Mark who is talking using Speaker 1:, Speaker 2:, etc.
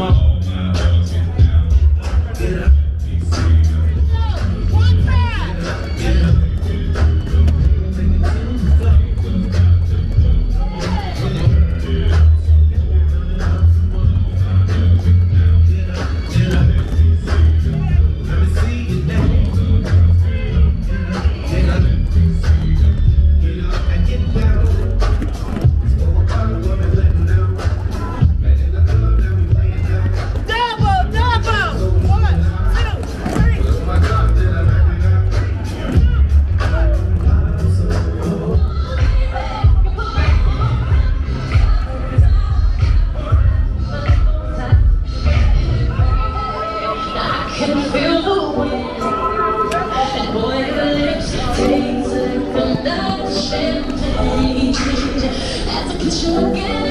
Speaker 1: much. Change. As I kiss you again